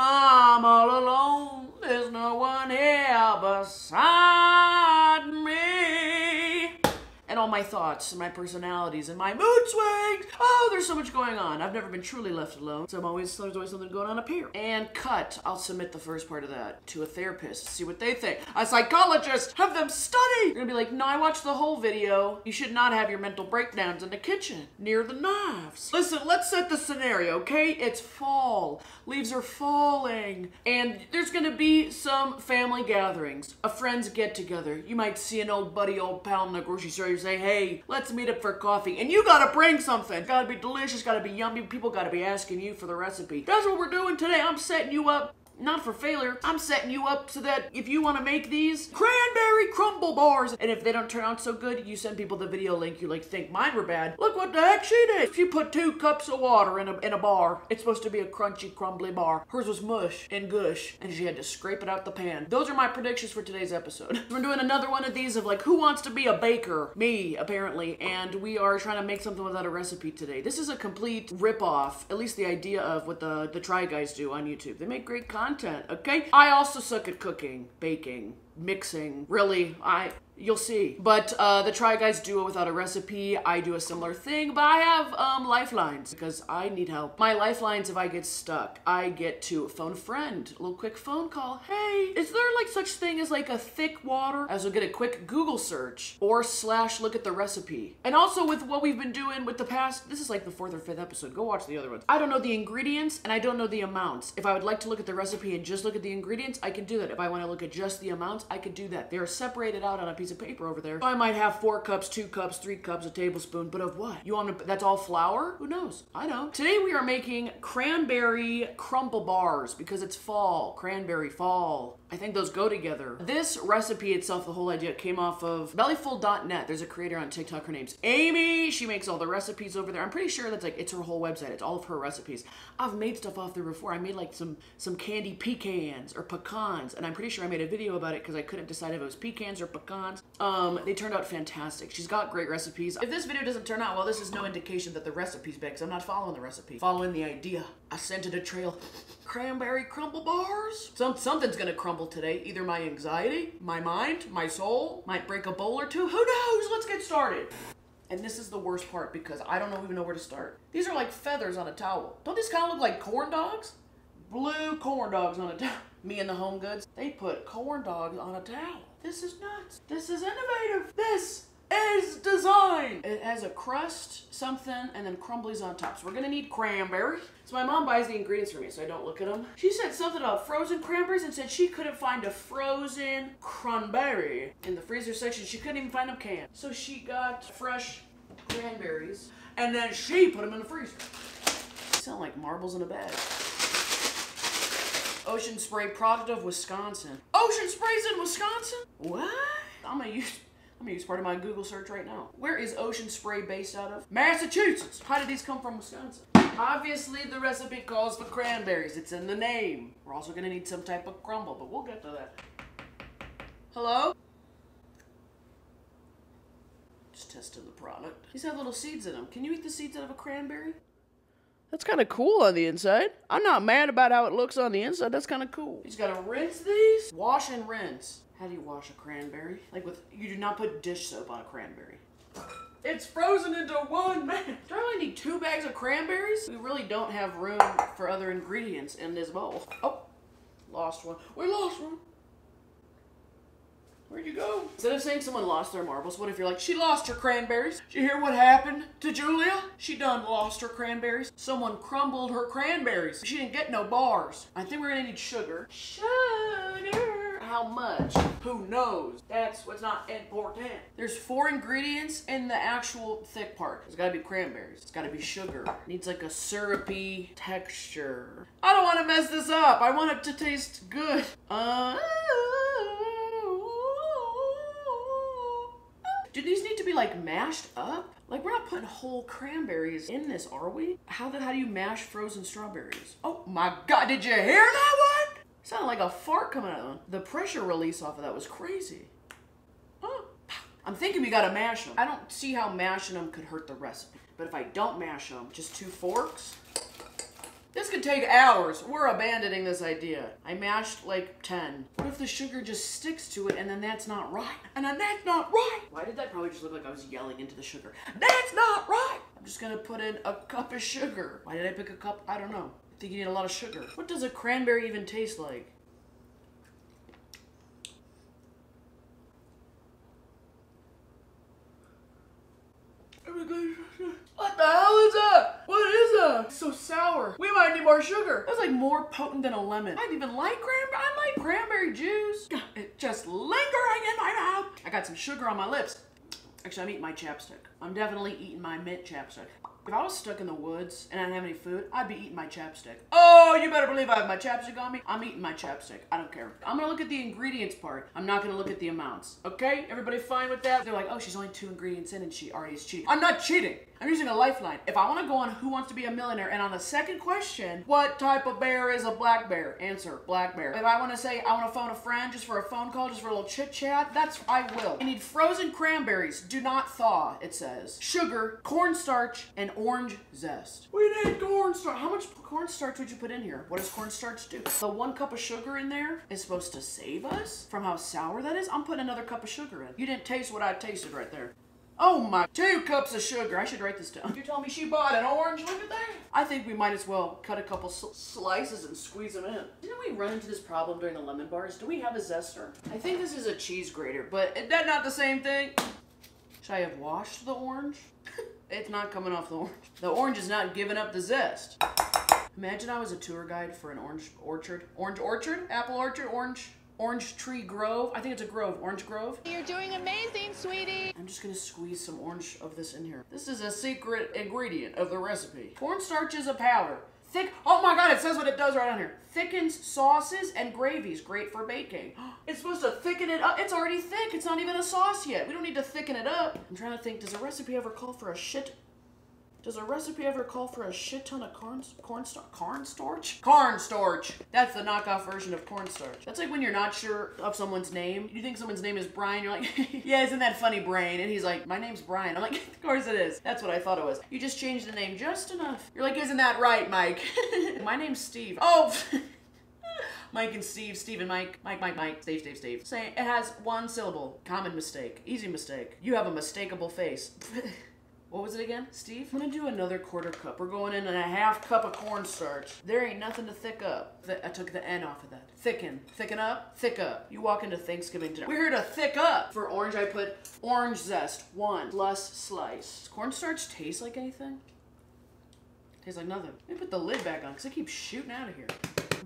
I'm all alone. There's no one here beside all my thoughts and my personalities and my mood swings. Oh, there's so much going on. I've never been truly left alone. So I'm always there's always something going on up here. And cut. I'll submit the first part of that to a therapist. See what they think. A psychologist. Have them study. You're gonna be like, no, I watched the whole video. You should not have your mental breakdowns in the kitchen near the knives. Listen, let's set the scenario, okay? It's fall. Leaves are falling. And there's gonna be some family gatherings. A friends get together. You might see an old buddy, old pal in the grocery store. You say, hey, let's meet up for coffee. And you gotta bring something. Gotta be delicious, gotta be yummy. People gotta be asking you for the recipe. That's what we're doing today. I'm setting you up not for failure. I'm setting you up so that if you want to make these cranberry crumble bars, and if they don't turn out so good, you send people the video link. You like think mine were bad. Look what the heck she did. If you put two cups of water in a in a bar, it's supposed to be a crunchy, crumbly bar. Hers was mush and gush, and she had to scrape it out the pan. Those are my predictions for today's episode. We're doing another one of these of like who wants to be a baker? Me, apparently, and we are trying to make something without a recipe today. This is a complete rip-off, at least the idea of what the the Try Guys do on YouTube. They make great content content, okay? I also suck at cooking, baking, mixing. Really, I you'll see. But uh, the Try Guys do it without a recipe. I do a similar thing, but I have um, lifelines because I need help. My lifelines, if I get stuck, I get to phone a friend. A little quick phone call. Hey, is there like such thing as like a thick water? As we'll get a quick Google search or slash look at the recipe. And also with what we've been doing with the past, this is like the fourth or fifth episode. Go watch the other ones. I don't know the ingredients and I don't know the amounts. If I would like to look at the recipe and just look at the ingredients, I can do that. If I want to look at just the amounts, I can do that. They are separated out on a piece of paper over there. I might have four cups, two cups, three cups, a tablespoon, but of what? You want to, that's all flour? Who knows? I know. Today we are making cranberry crumble bars because it's fall. Cranberry fall. I think those go together. This recipe itself, the whole idea came off of bellyfull.net. There's a creator on TikTok. Her name's Amy. She makes all the recipes over there. I'm pretty sure that's like, it's her whole website. It's all of her recipes. I've made stuff off there before. I made like some, some candy pecans or pecans. And I'm pretty sure I made a video about it because I couldn't decide if it was pecans or pecans. Um, they turned out fantastic. She's got great recipes. If this video doesn't turn out well, this is no indication that the recipe's bad because I'm not following the recipe. Following the idea. I scented a trail. Cranberry crumble bars? Some, something's gonna crumble today. Either my anxiety, my mind, my soul, might break a bowl or two. Who knows? Let's get started. And this is the worst part because I don't even know where to start. These are like feathers on a towel. Don't these kind of look like corn dogs? Blue corn dogs on a towel. Me and the Home Goods, they put corn dogs on a towel. This is nuts. This is innovative. This is design. It has a crust, something, and then crumblies on top. So we're gonna need cranberry. So my mom buys the ingredients for me so I don't look at them. She said something about frozen cranberries and said she couldn't find a frozen cranberry in the freezer section. She couldn't even find them canned. So she got fresh cranberries and then she put them in the freezer. sound like marbles in a bag. Ocean Spray product of Wisconsin. Ocean Spray's in Wisconsin? What? I'm gonna use I'm gonna use part of my Google search right now. Where is Ocean Spray based out of? Massachusetts. How did these come from Wisconsin? Obviously the recipe calls for cranberries. It's in the name. We're also gonna need some type of crumble, but we'll get to that. Hello? Just testing the product. These have little seeds in them. Can you eat the seeds out of a cranberry? That's kind of cool on the inside. I'm not mad about how it looks on the inside. That's kind of cool. You just gotta rinse these. Wash and rinse. How do you wash a cranberry? Like with, you do not put dish soap on a cranberry. It's frozen into one man. Do I really need two bags of cranberries? We really don't have room for other ingredients in this bowl. Oh, lost one. We lost one. Where'd you go? Instead of saying someone lost their marbles, what if you're like, she lost her cranberries? Did you hear what happened to Julia? She done lost her cranberries. Someone crumbled her cranberries. She didn't get no bars. I think we're gonna need sugar. Sugar. How much? Who knows? That's what's not important. There's four ingredients in the actual thick part. It's gotta be cranberries. It's gotta be sugar. It needs like a syrupy texture. I don't wanna mess this up. I want it to taste good. Uh. Do these need to be like mashed up? Like we're not putting whole cranberries in this, are we? How the how do you mash frozen strawberries? Oh my god, did you hear that one? Sounded like a fart coming out. The pressure release off of that was crazy. I'm thinking we gotta mash them. I don't see how mashing them could hurt the recipe. But if I don't mash them, just two forks, This could take hours. We're abandoning this idea. I mashed like 10. What if the sugar just sticks to it and then that's not right? And then that's not right. Why did that probably just look like I was yelling into the sugar? That's not right. I'm just gonna put in a cup of sugar. Why did I pick a cup? I don't know. I think you need a lot of sugar. What does a cranberry even taste like? What the hell is that? What is that? It's so sour. We might need more sugar. That's like more potent than a lemon. I don't even like cranberry. I like cranberry juice. It just lingering in my mouth. I got some sugar on my lips. Actually, I'm eating my chapstick. I'm definitely eating my mint chapstick. If I was stuck in the woods and I didn't have any food, I'd be eating my chapstick. Oh, you better believe I have my chapstick on me. I'm eating my chapstick. I don't care. I'm gonna look at the ingredients part. I'm not gonna look at the amounts. Okay? Everybody fine with that? They're like, oh, she's only two ingredients in and she already is cheating. I'm not cheating. I'm using a lifeline. If I want to go on Who Wants to Be a Millionaire, and on the second question, what type of bear is a black bear? Answer, black bear. If I want to say I want to phone a friend just for a phone call, just for a little chit chat, that's I will. I need frozen cranberries. Do not thaw, it says. Sugar, cornstarch, and orange zest. We need cornstarch. How much cornstarch would you put in here? What does cornstarch do? The one cup of sugar in there is supposed to save us from how sour that is. I'm putting another cup of sugar in. You didn't taste what I tasted right there. Oh my, two cups of sugar. I should write this down. You're telling me she bought an orange? Look at that. I think we might as well cut a couple sl slices and squeeze them in. Didn't we run into this problem during the lemon bars? Do we have a zester? I think this is a cheese grater, but is that not the same thing? Should I have washed the orange? it's not coming off the orange. The orange is not giving up the zest. Imagine I was a tour guide for an orange orchard. Orange orchard? Apple orchard? Orange Orange Tree Grove. I think it's a grove. Orange Grove. You're doing amazing, sweetie. I'm just gonna squeeze some orange of this in here. This is a secret ingredient of the recipe. Cornstarch is a powder. Thick, oh my god, it says what it does right on here. Thickens sauces and gravies, great for baking. It's supposed to thicken it up. It's already thick. It's not even a sauce yet. We don't need to thicken it up. I'm trying to think, does a recipe ever call for a shit does a recipe ever call for a shit ton of corn cornstarch? Cornstarch? That's the knockoff version of cornstarch. That's like when you're not sure of someone's name. You think someone's name is Brian. You're like, yeah, isn't that funny, Brain? And he's like, my name's Brian. I'm like, of course it is. That's what I thought it was. You just changed the name just enough. You're like, isn't that right, Mike? my name's Steve. Oh. Mike and Steve, Steve and Mike, Mike, Mike, Mike, Steve, Steve, Steve. Say it has one syllable. Common mistake. Easy mistake. You have a mistakable face. What was it again, Steve? I'm gonna do another quarter cup. We're going in a half cup of cornstarch. There ain't nothing to thick up. I took the N off of that. Thicken. Thicken up. Thick up. You walk into Thanksgiving dinner. We're here to thick up. For orange, I put orange zest. One plus slice. Does cornstarch taste like anything? Tastes like nothing. Let me put the lid back on because it keeps shooting out of here.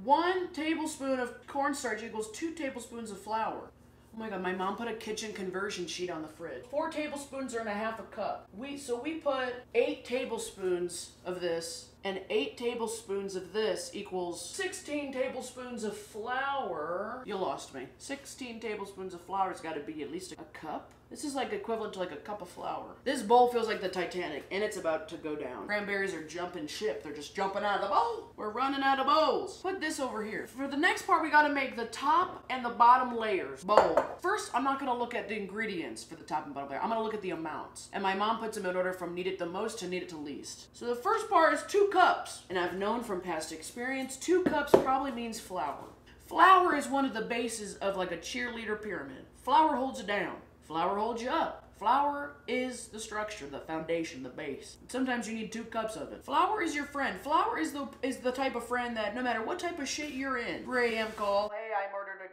One tablespoon of cornstarch equals two tablespoons of flour. Oh my god, my mom put a kitchen conversion sheet on the fridge. Four tablespoons are in a half a cup. We so we put eight tablespoons of this and 8 tablespoons of this equals 16 tablespoons of flour. You lost me. 16 tablespoons of flour has got to be at least a cup. This is like equivalent to like a cup of flour. This bowl feels like the Titanic and it's about to go down. Cranberries are jumping ship. They're just jumping out of the bowl. We're running out of bowls. Put this over here. For the next part, we got to make the top and the bottom layers. Bowl. First, I'm not going to look at the ingredients for the top and bottom layer. I'm going to look at the amounts. And my mom puts them in order from need it the most to need it to least. So the first part is two cups. And I've known from past experience, two cups probably means flour. Flour is one of the bases of like a cheerleader pyramid. Flour holds it down. Flour holds you up. Flour is the structure, the foundation, the base. Sometimes you need two cups of it. Flour is your friend. Flour is the is the type of friend that no matter what type of shit you're in, 3 a.m. call,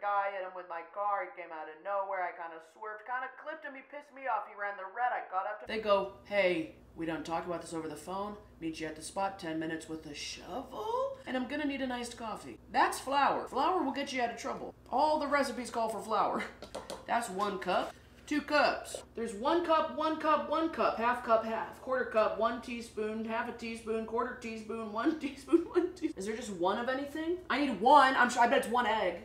guy, hit him with my car, he came out of nowhere, I kind of swerved, kind of clipped him, he pissed me off, he ran the red, I got up to... They go, hey, we don't talk about this over the phone, meet you at the spot, 10 minutes with a shovel, and I'm gonna need an iced coffee. That's flour. Flour will get you out of trouble. All the recipes call for flour. That's one cup. Two cups. There's one cup, one cup, one cup, half cup, half, quarter cup, one teaspoon, half a teaspoon, quarter teaspoon, one teaspoon, one teaspoon. Is there just one of anything? I need one. I'm sure. I bet it's one egg.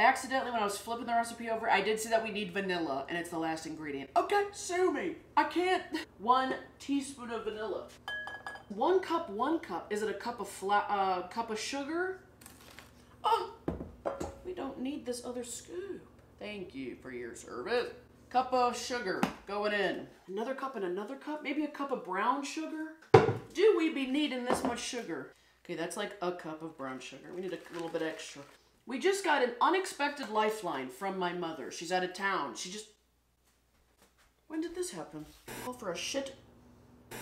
Accidentally, when I was flipping the recipe over, I did see that we need vanilla, and it's the last ingredient. Okay, sue me. I can't. One teaspoon of vanilla. One cup, one cup. Is it a cup of flat, uh, cup of sugar? Oh, we don't need this other scoop. Thank you for your service. Cup of sugar going in. Another cup and another cup? Maybe a cup of brown sugar? do we be needing this much sugar? Okay, that's like a cup of brown sugar. We need a little bit extra. We just got an unexpected lifeline from my mother. She's out of town. She just. When did this happen? Oh, for a shit.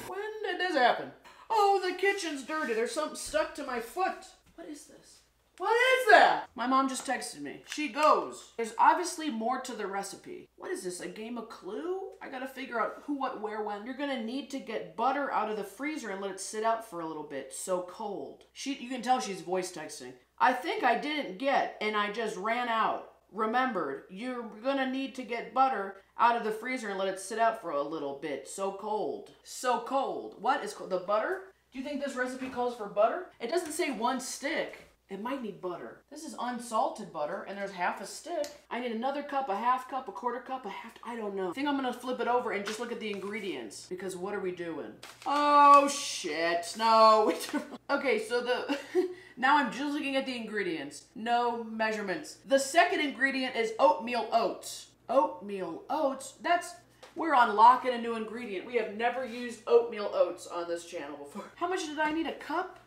When did this happen? Oh, the kitchen's dirty. There's something stuck to my foot. What is this? What is that? My mom just texted me. She goes. There's obviously more to the recipe. What is this? A game of Clue? I gotta figure out who, what, where, when. You're gonna need to get butter out of the freezer and let it sit out for a little bit. So cold. She, you can tell she's voice texting. I think I didn't get, and I just ran out. Remembered, you're gonna need to get butter out of the freezer and let it sit out for a little bit. So cold. So cold. What is cold? The butter? Do you think this recipe calls for butter? It doesn't say one stick. It might need butter. This is unsalted butter, and there's half a stick. I need another cup, a half cup, a quarter cup, a half. I don't know. I think I'm gonna flip it over and just look at the ingredients because what are we doing? Oh shit! No. okay, so the now I'm just looking at the ingredients. No measurements. The second ingredient is oatmeal oats. Oatmeal oats. That's we're unlocking a new ingredient. We have never used oatmeal oats on this channel before. How much did I need? A cup?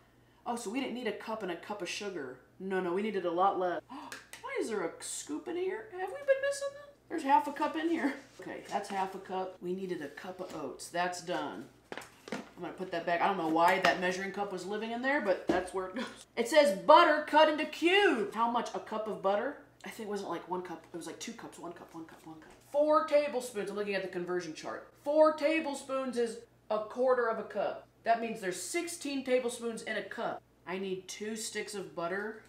Oh, so we didn't need a cup and a cup of sugar. No, no, we needed a lot less. Why is there a scoop in here? Have we been missing that? There's half a cup in here. Okay, that's half a cup. We needed a cup of oats. That's done. I'm gonna put that back. I don't know why that measuring cup was living in there, but that's where it goes. It says butter cut into cubes. How much? A cup of butter? I think it wasn't like one cup. It was like two cups. One cup, one cup, one cup. Four tablespoons. I'm looking at the conversion chart. Four tablespoons is a quarter of a cup. That means there's 16 tablespoons in a cup. I need two sticks of butter.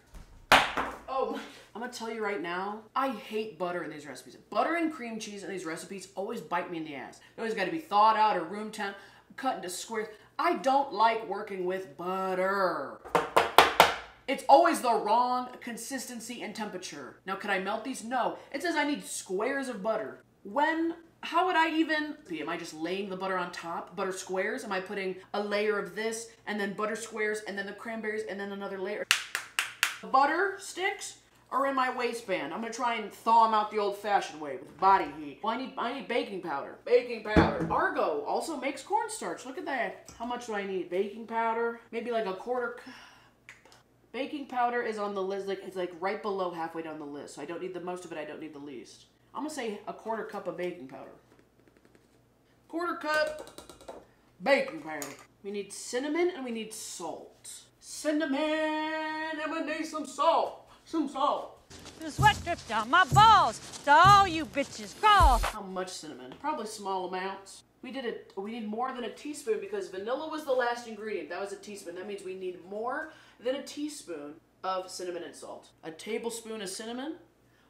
Oh, I'm gonna tell you right now, I hate butter in these recipes. Butter and cream cheese in these recipes always bite me in the ass. They always gotta be thawed out or room temp, cut into squares. I don't like working with butter. It's always the wrong consistency and temperature. Now, can I melt these? No. It says I need squares of butter. When how would I even, am I just laying the butter on top, butter squares? Am I putting a layer of this and then butter squares and then the cranberries and then another layer? The butter sticks are in my waistband. I'm gonna try and thaw them out the old fashioned way with body heat. Well, I need, I need baking powder. Baking powder. Argo also makes cornstarch. Look at that. How much do I need? Baking powder, maybe like a quarter cup. Baking powder is on the list, like it's like right below halfway down the list. So I don't need the most of it, I don't need the least. I'm gonna say a quarter cup of baking powder. Quarter cup baking powder. We need cinnamon and we need salt. Cinnamon and we need some salt. Some salt. The sweat drips down my balls. So all you bitches crawl. How much cinnamon? Probably small amounts. We did it. We need more than a teaspoon because vanilla was the last ingredient. That was a teaspoon. That means we need more than a teaspoon of cinnamon and salt. A tablespoon of cinnamon.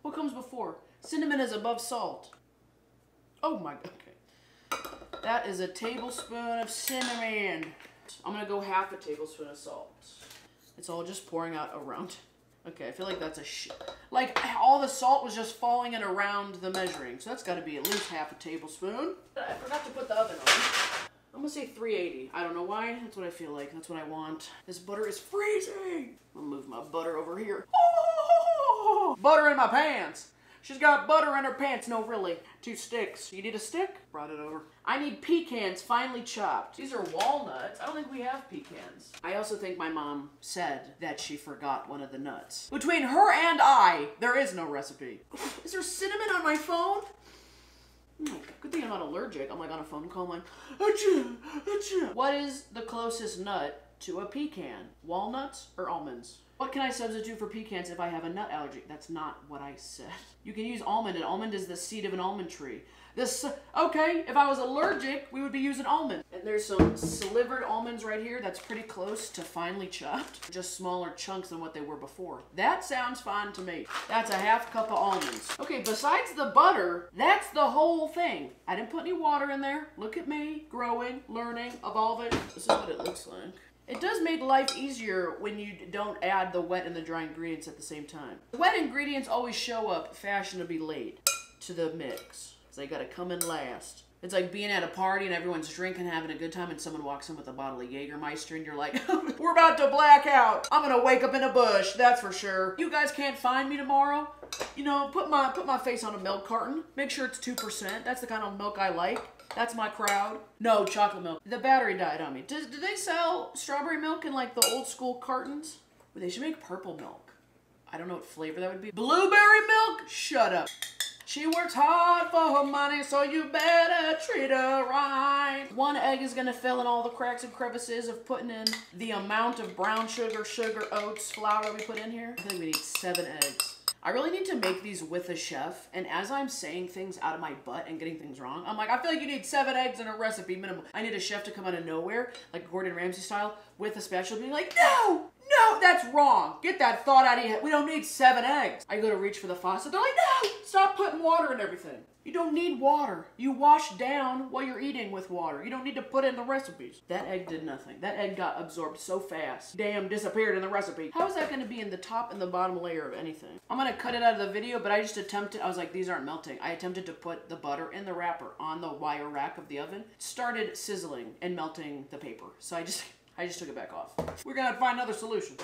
What comes before? Cinnamon is above salt. Oh my, god, okay. That is a tablespoon of cinnamon. I'm gonna go half a tablespoon of salt. It's all just pouring out around. Okay, I feel like that's a sh Like, all the salt was just falling in around the measuring. So that's gotta be at least half a tablespoon. I forgot to put the oven on. I'm gonna say 380. I don't know why. That's what I feel like. That's what I want. This butter is freezing. Gonna move my butter over here. Oh, butter in my pants. She's got butter in her pants. No, really. Two sticks. You need a stick? Brought it over. I need pecans finely chopped. These are walnuts. I don't think we have pecans. I also think my mom said that she forgot one of the nuts. Between her and I, there is no recipe. Is there cinnamon on my phone? Oh, good thing I'm not allergic. I'm like on a phone call, I'm like, achoo, achoo. What is the closest nut to a pecan? Walnuts or almonds? What can I substitute for pecans if I have a nut allergy? That's not what I said. You can use almond, and almond is the seed of an almond tree. This, okay, if I was allergic, we would be using almond. And there's some slivered almonds right here that's pretty close to finely chopped. Just smaller chunks than what they were before. That sounds fine to me. That's a half cup of almonds. Okay, besides the butter, that's the whole thing. I didn't put any water in there. Look at me, growing, learning, evolving. This is what it looks like. It does make life easier when you don't add the wet and the dry ingredients at the same time. The wet ingredients always show up fashionably late to the mix. They gotta come in last. It's like being at a party and everyone's drinking, having a good time, and someone walks in with a bottle of Jägermeister, and you're like, we're about to black out. I'm gonna wake up in a bush, that's for sure. You guys can't find me tomorrow. You know, put my put my face on a milk carton. Make sure it's 2%. That's the kind of milk I like. That's my crowd. No, chocolate milk. The battery died on me. Does, do they sell strawberry milk in like the old school cartons? Well, they should make purple milk. I don't know what flavor that would be. Blueberry milk? Shut up. She works hard for her money, so you better treat her right. One egg is gonna fill in all the cracks and crevices of putting in the amount of brown sugar, sugar, oats, flour we put in here. I think we need seven eggs. I really need to make these with a chef, and as I'm saying things out of my butt and getting things wrong, I'm like, I feel like you need seven eggs in a recipe minimum. I need a chef to come out of nowhere, like Gordon Ramsay style, with a special being like, no, no, that's wrong. Get that thought out of your head. We don't need seven eggs. I go to reach for the faucet. They're like, no, stop putting water in everything. You don't need water. You wash down while you're eating with water. You don't need to put in the recipes. That egg did nothing. That egg got absorbed so fast. Damn, disappeared in the recipe. How is that to be in the top and the bottom layer of anything? I'm to cut it out of the video, but I just attempted, I was like, these aren't melting. I attempted to put the butter in the wrapper on the wire rack of the oven. It started sizzling and melting the paper. So I just, I just took it back off. We're to find another solution.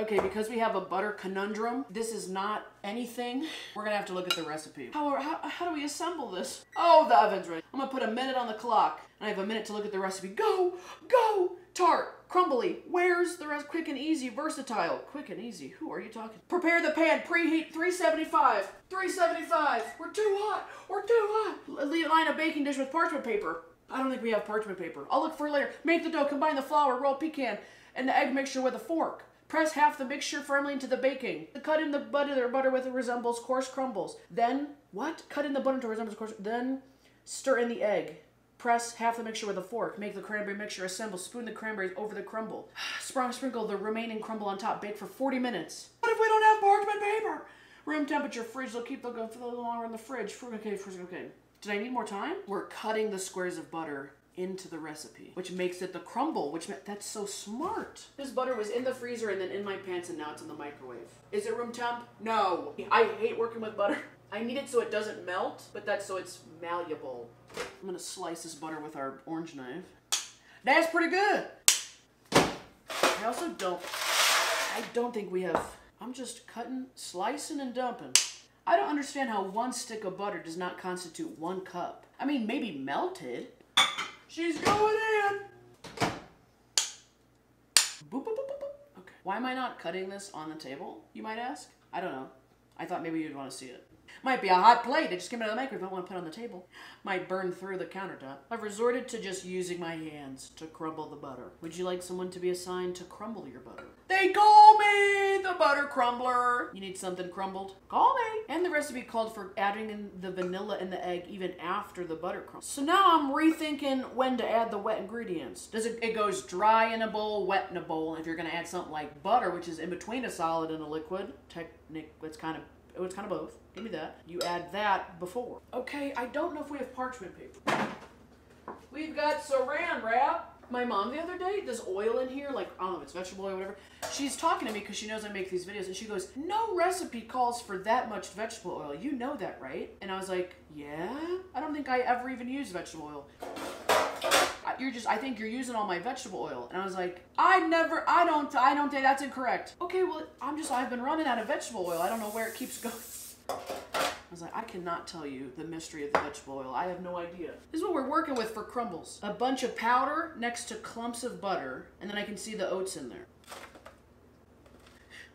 Okay, because we have a butter conundrum, this is not anything. We're gonna have to look at the recipe. How, how, how do we assemble this? Oh, the oven's ready. I'm gonna put a minute on the clock, and I have a minute to look at the recipe. Go, go! Tart, crumbly, where's the rest? Quick and easy, versatile. Quick and easy, who are you talking? Prepare the pan, preheat 375. 375, we're too hot, we're too hot. Line a baking dish with parchment paper. I don't think we have parchment paper. I'll look for it later. Make the dough, combine the flour, roll pecan, and the egg mixture with a fork. Press half the mixture firmly into the baking. Cut in the butter, butter with it resembles coarse crumbles. Then, what? Cut in the butter to resembles coarse. Then, stir in the egg. Press half the mixture with a fork. Make the cranberry mixture assemble. Spoon the cranberries over the crumble. Sprinkle the remaining crumble on top. Bake for 40 minutes. What if we don't have parchment paper? Room temperature fridge. They'll keep little longer in the fridge. Okay, fridge, okay. Did I need more time? We're cutting the squares of butter into the recipe, which makes it the crumble, which that's so smart. This butter was in the freezer and then in my pants and now it's in the microwave. Is it room temp? No. I hate working with butter. I need it so it doesn't melt, but that's so it's malleable. I'm gonna slice this butter with our orange knife. That's pretty good. I also don't, I don't think we have, I'm just cutting, slicing and dumping. I don't understand how one stick of butter does not constitute one cup. I mean, maybe melted, She's going in. Boop, boop, boop, okay. Why am I not cutting this on the table, you might ask? I don't know. I thought maybe you'd want to see it. Might be a hot plate. It just came out of the microwave. I want to put on the table. Might burn through the countertop. I've resorted to just using my hands to crumble the butter. Would you like someone to be assigned to crumble your butter? They call me the butter crumbler. You need something crumbled? Call me. And the recipe called for adding in the vanilla and the egg even after the butter crumble. So now I'm rethinking when to add the wet ingredients. Does it, it goes dry in a bowl, wet in a bowl. If you're gonna add something like butter, which is in between a solid and a liquid, technic, it's kind of, oh, it's kind of both. Give me that. You add that before. Okay, I don't know if we have parchment paper. We've got saran wrap. My mom the other day, there's oil in here, like, I don't know if it's vegetable oil or whatever. She's talking to me because she knows I make these videos, and she goes, no recipe calls for that much vegetable oil. You know that, right? And I was like, yeah? I don't think I ever even use vegetable oil. You're just, I think you're using all my vegetable oil. And I was like, I never, I don't, I don't think that's incorrect. Okay, well, I'm just, I've been running out of vegetable oil. I don't know where it keeps going. I was like, I cannot tell you the mystery of the vegetable oil. I have no idea. This is what we're working with for crumbles. A bunch of powder next to clumps of butter, and then I can see the oats in there.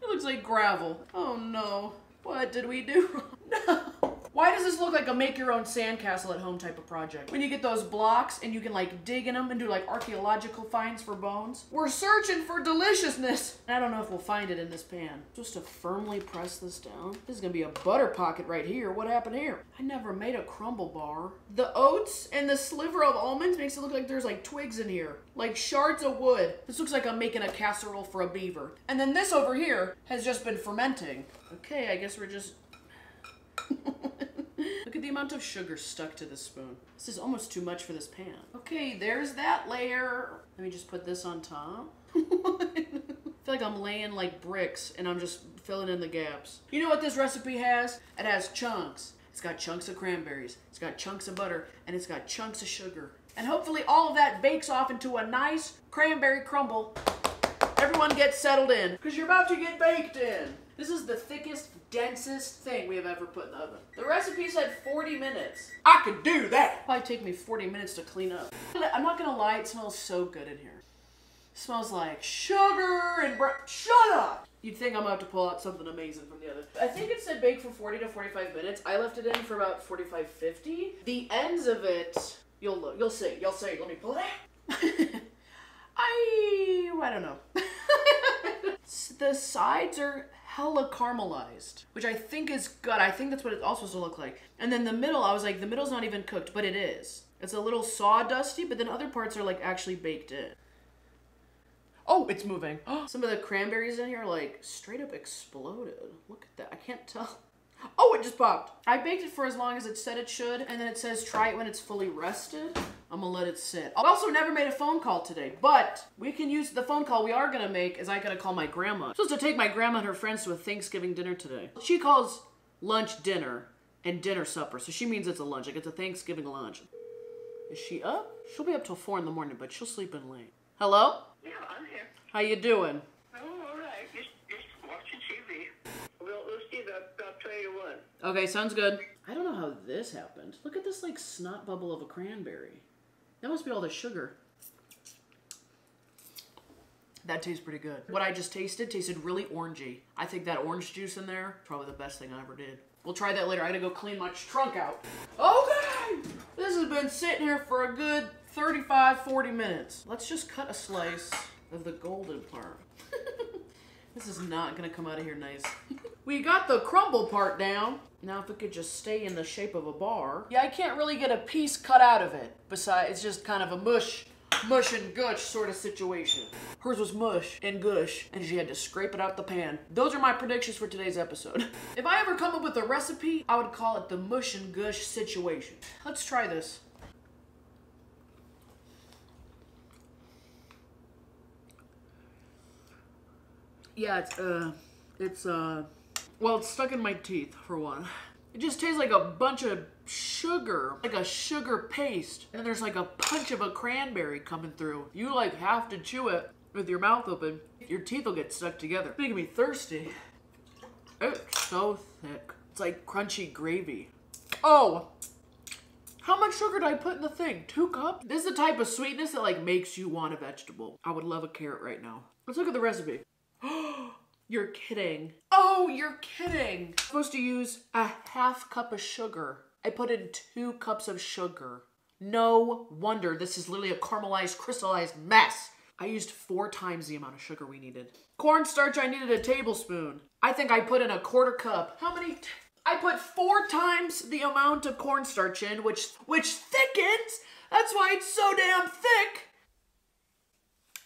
It looks like gravel. Oh no. What did we do? no. Why does this look like a make your own sandcastle at home type of project? When you get those blocks and you can like dig in them and do like archaeological finds for bones? We're searching for deliciousness. I don't know if we'll find it in this pan. Just to firmly press this down. This is gonna be a butter pocket right here. What happened here? I never made a crumble bar. The oats and the sliver of almonds makes it look like there's like twigs in here. Like shards of wood. This looks like I'm making a casserole for a beaver. And then this over here has just been fermenting. Okay, I guess we're just Look at the amount of sugar stuck to the spoon. This is almost too much for this pan. Okay, there's that layer. Let me just put this on top. I feel like I'm laying like bricks and I'm just filling in the gaps. You know what this recipe has? It has chunks. It's got chunks of cranberries, it's got chunks of butter, and it's got chunks of sugar. And hopefully all of that bakes off into a nice cranberry crumble. Everyone gets settled in, because you're about to get baked in. This is the thickest, densest thing we have ever put in the oven. The recipe said 40 minutes. I could do that. Probably take me 40 minutes to clean up. I'm not gonna lie, it smells so good in here. It smells like sugar and br- Shut up! You'd think I'm about to pull out something amazing from the oven. I think it said bake for 40 to 45 minutes. I left it in for about 45, 50. The ends of it, you'll look, you'll see, you'll see. Let me pull it out. I, I don't know. the sides are hella caramelized, which I think is good. I think that's what it's all supposed to look like. And then the middle, I was like, the middle's not even cooked, but it is. It's a little sawdusty, but then other parts are like actually baked in. Oh, it's moving. Some of the cranberries in here like straight up exploded. Look at that. I can't tell. Oh, it just popped. I baked it for as long as it said it should, and then it says try it when it's fully rested. I'm gonna let it sit. I also never made a phone call today, but we can use the phone call we are gonna make is I gotta call my grandma. I'm supposed to take my grandma and her friends to a Thanksgiving dinner today. She calls lunch dinner and dinner supper, so she means it's a lunch. Like it's a Thanksgiving lunch. Is she up? She'll be up till four in the morning, but she'll sleep in late. Hello? Yeah, I'm here. How you doing? Oh, all right. Just, just watching TV. We'll, we'll see about, about 20 to 1. Okay, sounds good. I don't know how this happened. Look at this like snot bubble of a cranberry. That must be all the sugar. That tastes pretty good. What I just tasted tasted really orangey. I think that orange juice in there, probably the best thing I ever did. We'll try that later. I gotta go clean my trunk out. Okay! This has been sitting here for a good 35, 40 minutes. Let's just cut a slice of the golden part. This is not gonna come out of here nice. we got the crumble part down. Now if it could just stay in the shape of a bar. Yeah, I can't really get a piece cut out of it. Besides, it's just kind of a mush, mush and gush sort of situation. Hers was mush and gush, and she had to scrape it out the pan. Those are my predictions for today's episode. if I ever come up with a recipe, I would call it the mush and gush situation. Let's try this. Yeah, it's uh, it's uh, well, it's stuck in my teeth for one. It just tastes like a bunch of sugar, like a sugar paste, and there's like a punch of a cranberry coming through. You like have to chew it with your mouth open. Your teeth will get stuck together. It's making me thirsty. It's so thick. It's like crunchy gravy. Oh, how much sugar did I put in the thing? Two cups? This is the type of sweetness that like makes you want a vegetable. I would love a carrot right now. Let's look at the recipe. You're kidding. Oh, you're kidding. I'm supposed to use a half cup of sugar. I put in two cups of sugar. No wonder this is literally a caramelized, crystallized mess. I used four times the amount of sugar we needed. Cornstarch, I needed a tablespoon. I think I put in a quarter cup. How many? I put four times the amount of cornstarch in, which which thickens. That's why it's so damn thick.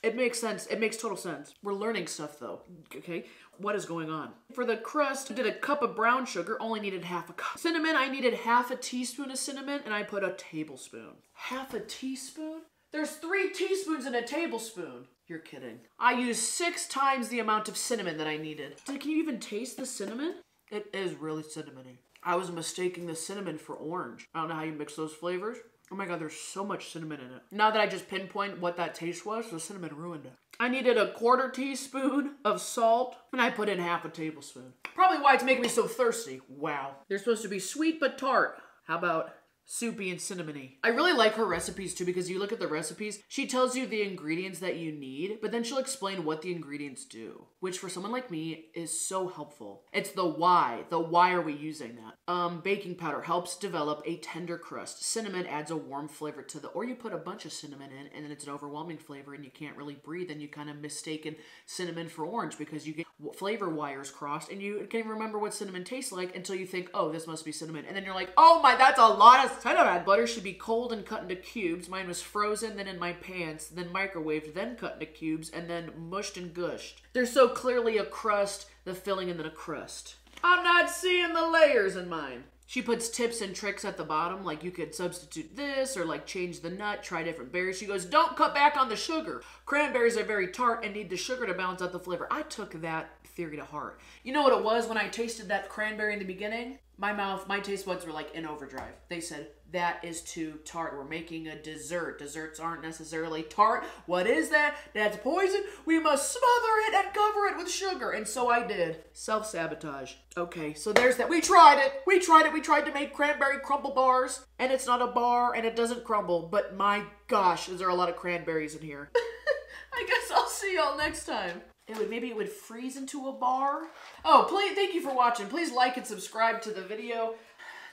It makes sense. It makes total sense. We're learning stuff though. Okay, what is going on? For the crust, I did a cup of brown sugar, only needed half a cup. Cinnamon, I needed half a teaspoon of cinnamon, and I put a tablespoon. Half a teaspoon? There's three teaspoons in a tablespoon. You're kidding. I used six times the amount of cinnamon that I needed. Can you even taste the cinnamon? It is really cinnamony. I was mistaking the cinnamon for orange. I don't know how you mix those flavors. Oh my god, there's so much cinnamon in it. Now that I just pinpoint what that taste was, the cinnamon ruined it. I needed a quarter teaspoon of salt, and I put in half a tablespoon. Probably why it's making me so thirsty. Wow. They're supposed to be sweet but tart. How about soupy and cinnamony. I really like her recipes too because you look at the recipes, she tells you the ingredients that you need, but then she'll explain what the ingredients do, which for someone like me is so helpful. It's the why. The why are we using that? Um, baking powder helps develop a tender crust. Cinnamon adds a warm flavor to the, or you put a bunch of cinnamon in and then it's an overwhelming flavor and you can't really breathe and you kind of mistaken cinnamon for orange because you get flavor wires crossed and you can't remember what cinnamon tastes like until you think, oh, this must be cinnamon. And then you're like, oh my, that's a lot of cinnamon. Butter should be cold and cut into cubes. Mine was frozen, then in my pants, then microwaved, then cut into cubes, and then mushed and gushed. There's so clearly a crust, the filling, and then a crust. I'm not seeing the layers in mine. She puts tips and tricks at the bottom, like you could substitute this or like change the nut, try different berries. She goes, Don't cut back on the sugar. Cranberries are very tart and need the sugar to balance out the flavor. I took that theory to heart. You know what it was when I tasted that cranberry in the beginning? My mouth, my taste buds were like in overdrive. They said, that is too tart. We're making a dessert. Desserts aren't necessarily tart. What is that? That's poison. We must smother it and cover it with sugar. And so I did. Self sabotage. Okay, so there's that. We tried it. We tried it. We tried to make cranberry crumble bars. And it's not a bar and it doesn't crumble. But my gosh, is there a lot of cranberries in here? I guess I'll see y'all next time. It would maybe it would freeze into a bar. Oh, please thank you for watching. Please like and subscribe to the video.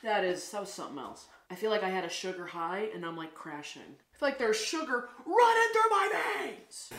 That is that was something else. I feel like I had a sugar high and I'm like crashing. I feel like there's sugar running through my veins.